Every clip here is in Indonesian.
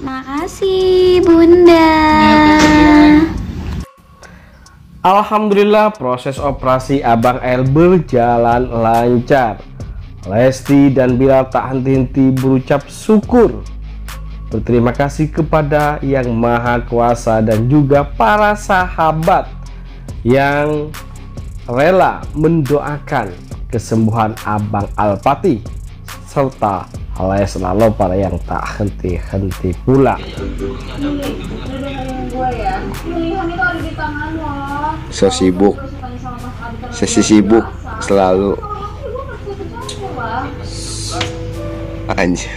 Makasih, Bunda. Alhamdulillah proses operasi Abang L berjalan lancar. Lesti dan Bilal tak henti-henti berucap syukur. Berterima kasih kepada Yang Maha Kuasa dan juga para sahabat yang rela mendoakan kesembuhan Abang Alpati serta Leslar Loper yang tak henti-henti pula. So sibuk, sesi sibuk selalu. Anjir.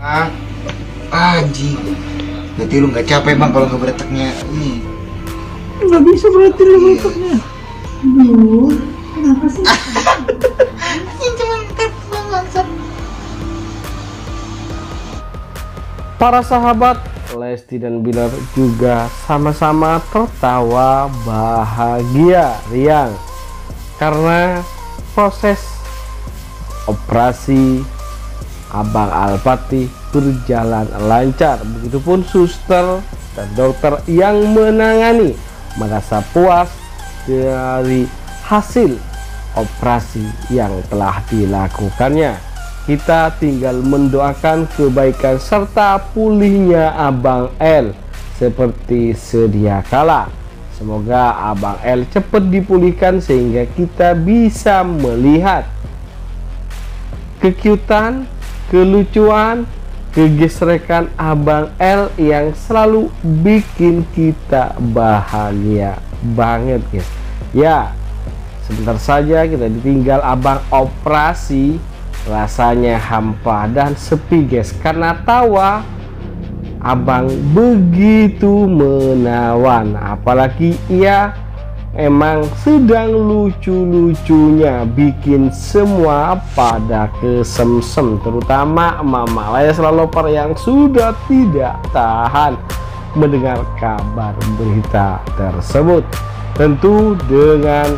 Ah, anjing. Berarti lu nggak capek bang kalau ngebreteknya ini. nggak bisa berarti lu bentuknya aduh kenapa sih Para sahabat Lesti dan Bilar juga sama-sama tertawa bahagia riang karena proses operasi Abang Alpati berjalan lancar. Begitupun suster dan dokter yang menangani merasa puas dari hasil operasi yang telah dilakukannya. Kita tinggal mendoakan kebaikan serta pulihnya Abang L seperti sedia kala. Semoga Abang L cepat dipulihkan sehingga kita bisa melihat kekiutan, kelucuan, kegesrekan Abang L yang selalu bikin kita bahagia banget guys. Ya, sebentar saja kita ditinggal Abang operasi rasanya hampa dan sepi guys. Karena tawa abang begitu menawan. Apalagi ia emang sedang lucu-lucunya bikin semua pada kesemsem terutama mama. Laya Loper yang sudah tidak tahan mendengar kabar berita tersebut. Tentu dengan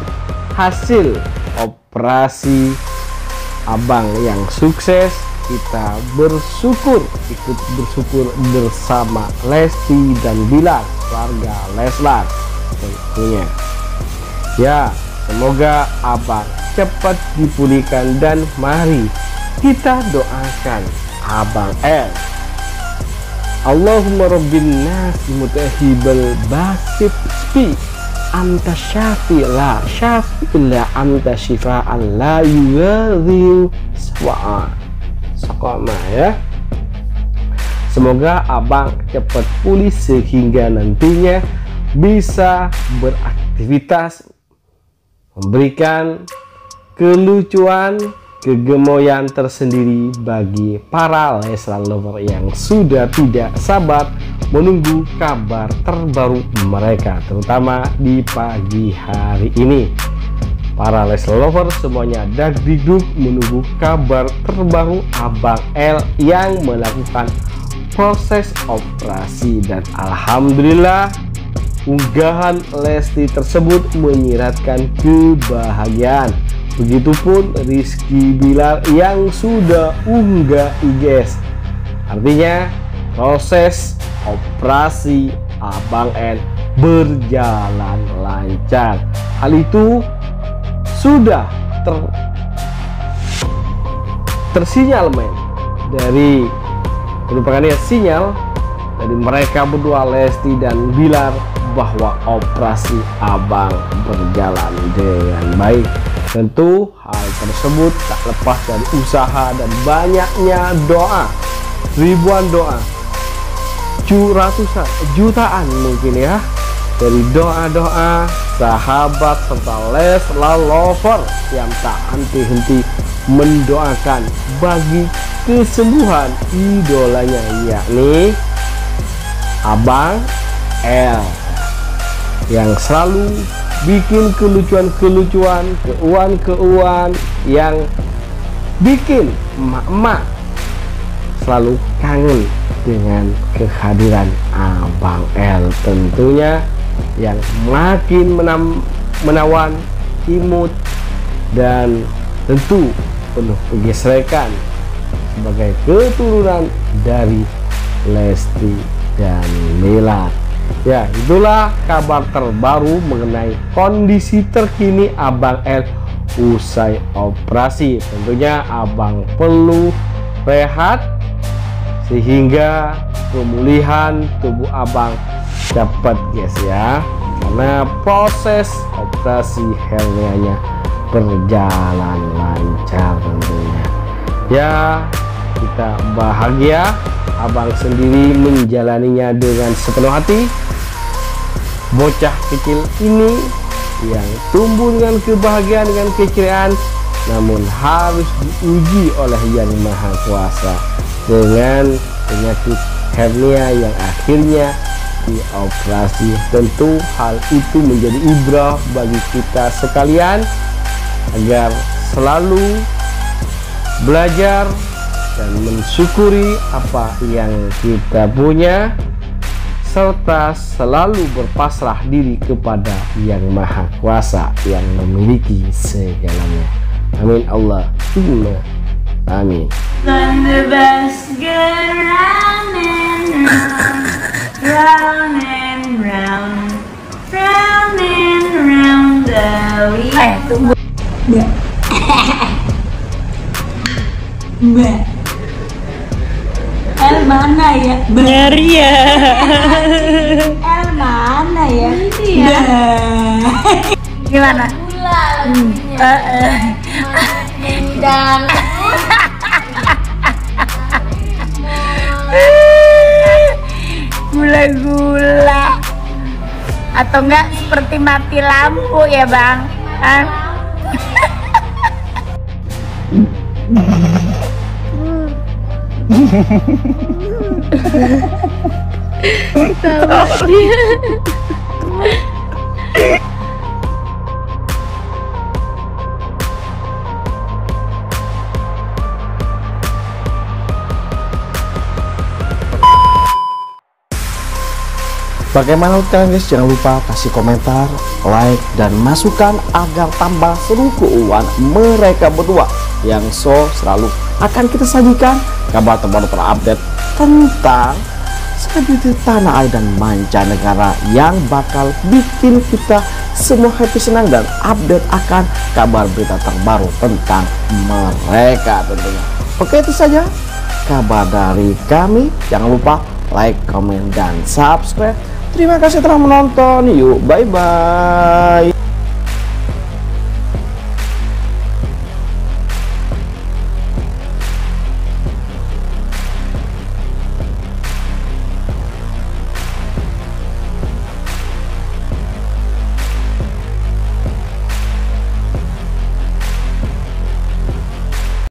hasil operasi abang yang sukses kita bersyukur ikut bersyukur bersama Lesti dan Bilar keluarga Leslar tentunya. Ya semoga abang cepat dipulihkan dan mari kita doakan abang L Allahumma rabbin nas mutahibal basit speak anta syafi la syafi la anta syifaan la yughadhiru sawa'a. Saqama ya. Semoga abang cepat pulih sehingga nantinya bisa beraktivitas memberikan kelucuan kegemoyan tersendiri bagi para Leslar lover yang sudah tidak sabar menunggu kabar terbaru mereka terutama di pagi hari ini. Para Leslar lover semuanya dagdikduk menunggu kabar terbaru Abang L yang melakukan proses operasi dan Alhamdulillah unggahan Lesti tersebut menyiratkan kebahagiaan Begitupun Rizky Bilar yang sudah unggah IGS. Artinya proses operasi Abang N berjalan lancar. Hal itu sudah ter tersinyal men dari merupakan sinyal dari mereka berdua Lesti dan Bilar bahwa operasi Abang berjalan dengan baik. Tentu hal tersebut tak lepas dari usaha dan banyaknya doa, ribuan doa, ratusan, jutaan mungkin ya. Dari doa-doa sahabat serta Leslar lover yang tak henti-henti mendoakan bagi kesembuhan idolanya yakni Abang L yang selalu bikin kelucuan-kelucuan, keuan-keuan yang bikin emak-emak selalu kangen dengan kehadiran Abang L tentunya yang makin menam, menawan, imut dan tentu penuh kegesrekan sebagai keturunan dari Lesti dan Bilar. Ya, itulah kabar terbaru mengenai kondisi terkini Abang L usai operasi. Tentunya Abang perlu rehat sehingga pemulihan tubuh Abang cepat guys ya. Karena proses operasi hernianya berjalan lancar tentunya. Ya, kita bahagia. Abang sendiri menjalaninya dengan sepenuh hati. Bocah kecil ini yang tumbuh dengan kebahagiaan dengan keceriaan namun harus diuji oleh Yang Maha Kuasa dengan penyakit hernia yang akhirnya dioperasi. Tentu hal itu menjadi ibrah bagi kita sekalian agar selalu belajar dan mensyukuri apa yang kita punya serta selalu berpasrah diri kepada Yang Maha Kuasa yang memiliki segalanya. Amin Allah. Amin. The best girl round and round, round and round, round and round the wheel. Eh, tunggu. Mbak. Mbak. Mana ya? Nyari ya. El mana ya? Mbak. Gimana? Hmm. Eh, eh. Dan Gula-gula. Atau enggak seperti mati lampu ya, Bang? Hah? Bagaimana kalian guys? Jangan lupa kasih komentar, like, dan masukan agar tambah seru keuangan mereka berdua yang so selalu akan kita sajikan kabar terbaru terupdate tentang selebriti tanah air dan mancanegara yang bakal bikin kita semua happy senang dan update akan kabar berita terbaru tentang mereka tentunya. Oke itu saja kabar dari kami. Jangan lupa like, comment, dan subscribe. Terima kasih telah menonton. Yuk, bye-bye.